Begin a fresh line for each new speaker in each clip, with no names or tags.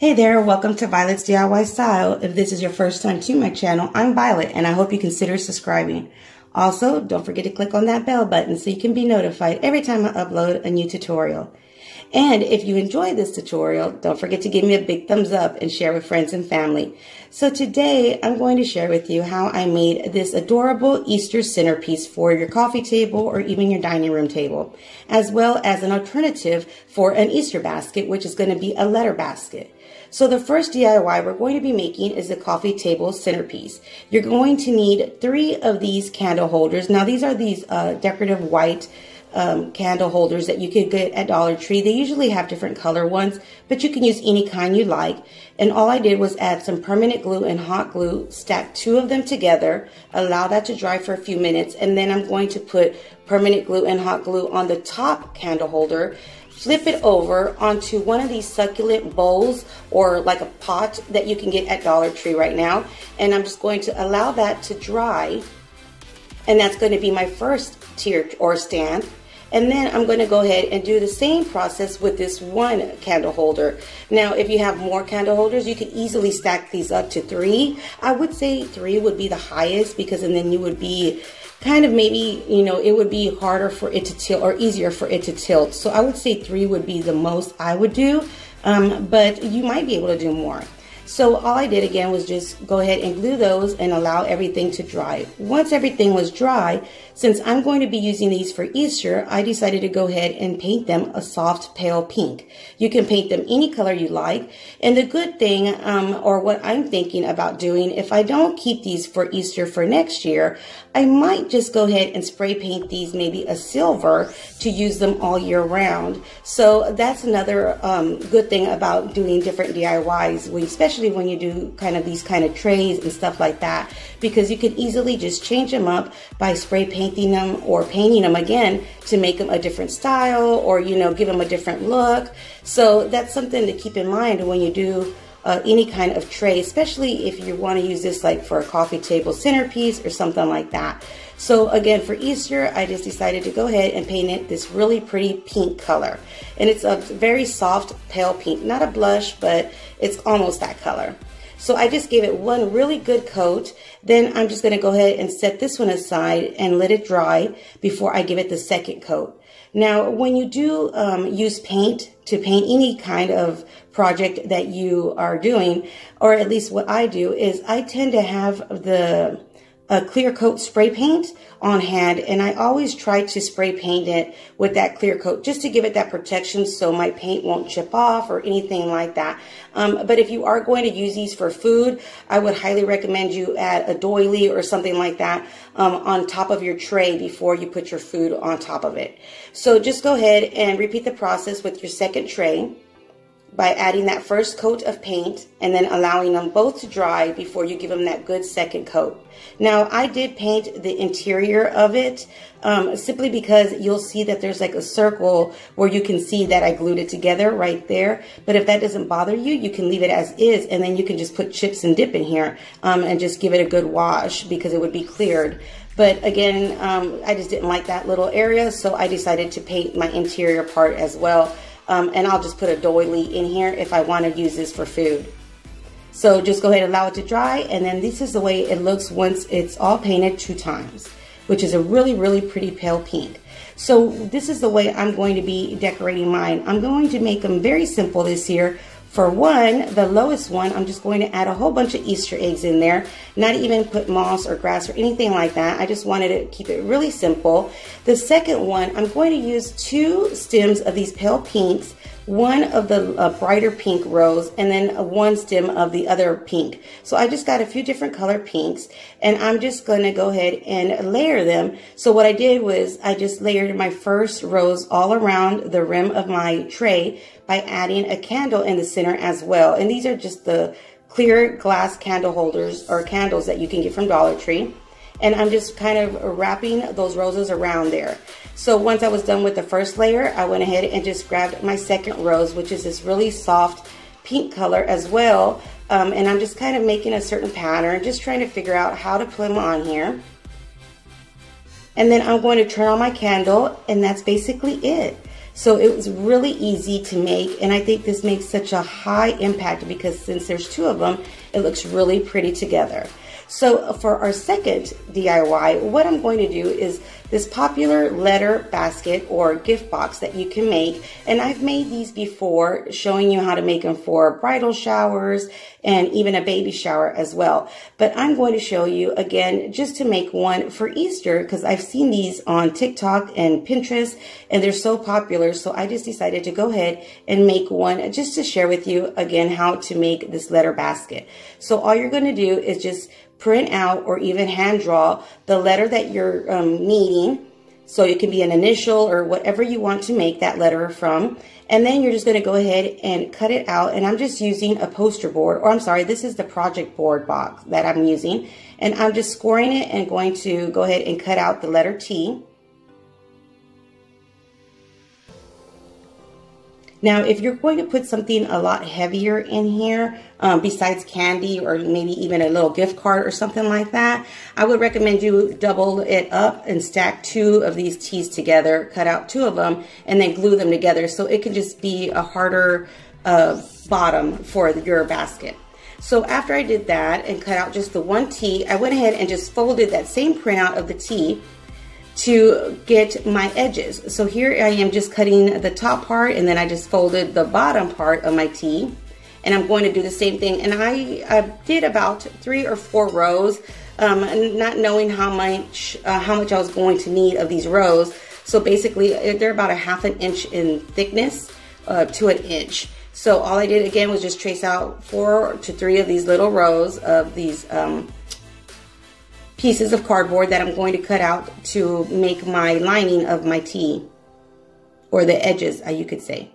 Hey there, welcome to Violet's DIY Style. If this is your first time to my channel, I'm Violet and I hope you consider subscribing. Also, don't forget to click on that bell button so you can be notified every time I upload a new tutorial. And if you enjoy this tutorial, don't forget to give me a big thumbs up and share with friends and family. So today I'm going to share with you how I made this adorable Easter centerpiece for your coffee table or even your dining room table, as well as an alternative for an Easter basket, which is going to be a letter basket. So the first DIY we're going to be making is the coffee table centerpiece. You're going to need three of these candle holders. Now these are these uh, decorative white um, candle holders that you could get at Dollar Tree. They usually have different color ones, but you can use any kind you like. And all I did was add some permanent glue and hot glue, stack two of them together, allow that to dry for a few minutes, and then I'm going to put permanent glue and hot glue on the top candle holder flip it over onto one of these succulent bowls or like a pot that you can get at Dollar Tree right now. And I'm just going to allow that to dry. And that's going to be my first tier or stand. And then I'm going to go ahead and do the same process with this one candle holder. Now, if you have more candle holders, you could easily stack these up to three. I would say three would be the highest because and then you would be kind of maybe, you know, it would be harder for it to tilt or easier for it to tilt. So I would say three would be the most I would do, um, but you might be able to do more. So all I did again was just go ahead and glue those and allow everything to dry. Once everything was dry, since I'm going to be using these for Easter, I decided to go ahead and paint them a soft pale pink. You can paint them any color you like. And the good thing, um, or what I'm thinking about doing, if I don't keep these for Easter for next year, I might just go ahead and spray paint these maybe a silver to use them all year round. So that's another um, good thing about doing different DIYs, especially when you do kind of these kind of trays and stuff like that, because you can easily just change them up by spray painting them or painting them again to make them a different style or, you know, give them a different look. So that's something to keep in mind when you do uh, any kind of tray, especially if you want to use this like for a coffee table centerpiece or something like that. So again, for Easter, I just decided to go ahead and paint it this really pretty pink color. And it's a very soft, pale pink, not a blush, but it's almost that color. So I just gave it one really good coat. Then I'm just going to go ahead and set this one aside and let it dry before I give it the second coat. Now, when you do um, use paint to paint any kind of project that you are doing, or at least what I do, is I tend to have the a clear coat spray paint on hand and I always try to spray paint it with that clear coat just to give it that protection so my paint won't chip off or anything like that. Um, but if you are going to use these for food, I would highly recommend you add a doily or something like that um, on top of your tray before you put your food on top of it. So just go ahead and repeat the process with your second tray by adding that first coat of paint and then allowing them both to dry before you give them that good second coat. Now, I did paint the interior of it um, simply because you'll see that there's like a circle where you can see that I glued it together right there. But if that doesn't bother you, you can leave it as is and then you can just put chips and dip in here um, and just give it a good wash because it would be cleared. But again, um, I just didn't like that little area, so I decided to paint my interior part as well um, and I'll just put a doily in here if I want to use this for food. So just go ahead and allow it to dry. And then this is the way it looks once it's all painted two times, which is a really, really pretty pale pink. So this is the way I'm going to be decorating mine. I'm going to make them very simple this year for one, the lowest one, I'm just going to add a whole bunch of Easter eggs in there, not even put moss or grass or anything like that. I just wanted to keep it really simple. The second one, I'm going to use two stems of these pale pinks, one of the uh, brighter pink rose, and then one stem of the other pink. So I just got a few different color pinks, and I'm just going to go ahead and layer them. So what I did was I just layered my first rose all around the rim of my tray by adding a candle in the center as well. And these are just the clear glass candle holders or candles that you can get from Dollar Tree. And I'm just kind of wrapping those roses around there. So once I was done with the first layer, I went ahead and just grabbed my second rose, which is this really soft pink color as well. Um, and I'm just kind of making a certain pattern, just trying to figure out how to put them on here. And then I'm going to turn on my candle and that's basically it. So it was really easy to make and I think this makes such a high impact because since there's two of them, it looks really pretty together. So uh, for our second DIY, what I'm going to do is this popular letter basket or gift box that you can make. And I've made these before, showing you how to make them for bridal showers and even a baby shower as well. But I'm going to show you again, just to make one for Easter, because I've seen these on TikTok and Pinterest, and they're so popular. So I just decided to go ahead and make one just to share with you again, how to make this letter basket. So all you're going to do is just print out or even hand draw the letter that you're um, needing. So it can be an initial or whatever you want to make that letter from. And then you're just going to go ahead and cut it out. And I'm just using a poster board, or I'm sorry, this is the project board box that I'm using. And I'm just scoring it and going to go ahead and cut out the letter T. Now, if you're going to put something a lot heavier in here, um, besides candy or maybe even a little gift card or something like that, I would recommend you double it up and stack two of these Ts together, cut out two of them, and then glue them together so it can just be a harder uh, bottom for your basket. So after I did that and cut out just the one T, I went ahead and just folded that same printout of the T to get my edges. So here I am just cutting the top part and then I just folded the bottom part of my T and I'm going to do the same thing. And I, I did about three or four rows, um, not knowing how much, uh, how much I was going to need of these rows. So basically uh, they're about a half an inch in thickness uh, to an inch. So all I did again was just trace out four to three of these little rows of these um, pieces of cardboard that I'm going to cut out to make my lining of my T or the edges, uh, you could say.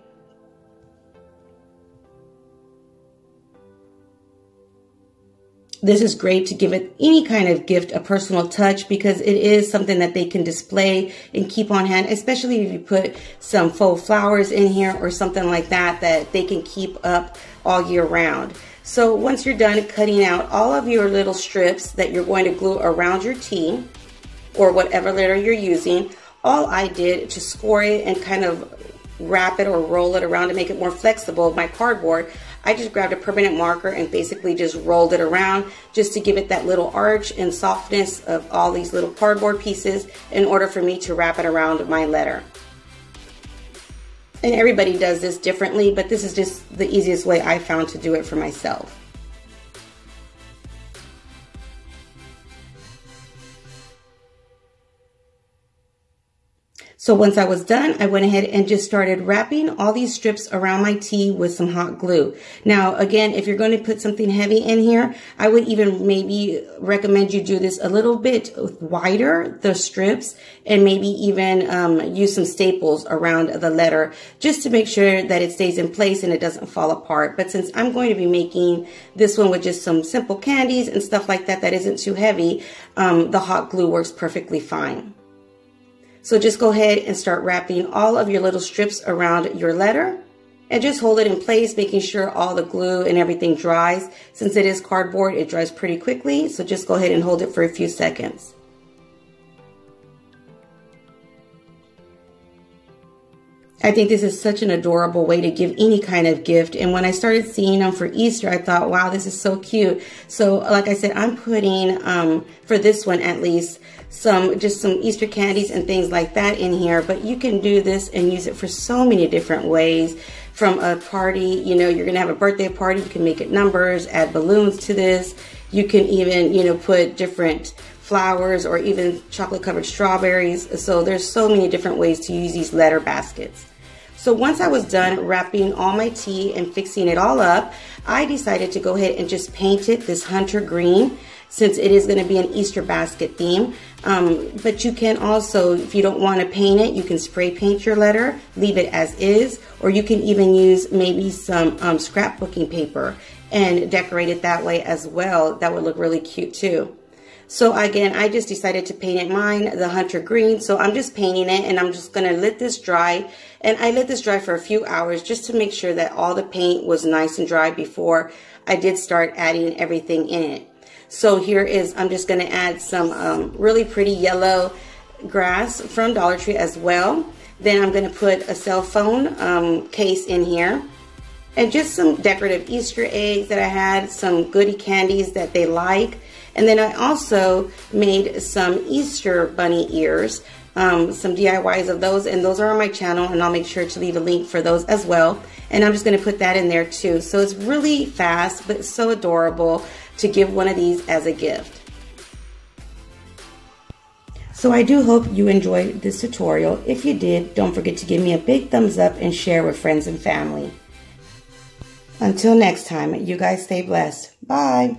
This is great to give it any kind of gift a personal touch because it is something that they can display and keep on hand, especially if you put some faux flowers in here or something like that that they can keep up all year round. So once you're done cutting out all of your little strips that you're going to glue around your T or whatever letter you're using, all I did to score it and kind of wrap it or roll it around to make it more flexible, my cardboard, I just grabbed a permanent marker and basically just rolled it around just to give it that little arch and softness of all these little cardboard pieces in order for me to wrap it around my letter. And everybody does this differently, but this is just the easiest way I found to do it for myself. So once I was done, I went ahead and just started wrapping all these strips around my T with some hot glue. Now, again, if you're going to put something heavy in here, I would even maybe recommend you do this a little bit wider, the strips, and maybe even um, use some staples around the letter just to make sure that it stays in place and it doesn't fall apart. But since I'm going to be making this one with just some simple candies and stuff like that that isn't too heavy, um, the hot glue works perfectly fine. So just go ahead and start wrapping all of your little strips around your letter and just hold it in place, making sure all the glue and everything dries. Since it is cardboard, it dries pretty quickly. So just go ahead and hold it for a few seconds. I think this is such an adorable way to give any kind of gift. And when I started seeing them for Easter, I thought, wow, this is so cute. So like I said, I'm putting, um, for this one at least, some just some Easter candies and things like that in here. But you can do this and use it for so many different ways. From a party, you know, you're going to have a birthday party. You can make it numbers, add balloons to this. You can even, you know, put different flowers or even chocolate covered strawberries. So there's so many different ways to use these letter baskets. So once I was done wrapping all my T and fixing it all up, I decided to go ahead and just paint it this hunter green since it is going to be an Easter basket theme. Um, but you can also, if you don't want to paint it, you can spray paint your letter, leave it as is, or you can even use maybe some um, scrapbooking paper and decorate it that way as well. That would look really cute too. So again, I just decided to paint it mine, the hunter green. So I'm just painting it and I'm just going to let this dry. And I let this dry for a few hours just to make sure that all the paint was nice and dry before I did start adding everything in it. So here is, I'm just going to add some um, really pretty yellow grass from Dollar Tree as well. Then I'm going to put a cell phone um, case in here and just some decorative Easter eggs that I had, some goody candies that they like. And then I also made some Easter bunny ears, um, some DIYs of those, and those are on my channel, and I'll make sure to leave a link for those as well. And I'm just going to put that in there too. So it's really fast, but so adorable to give one of these as a gift. So I do hope you enjoyed this tutorial. If you did, don't forget to give me a big thumbs up and share with friends and family. Until next time, you guys stay blessed. Bye.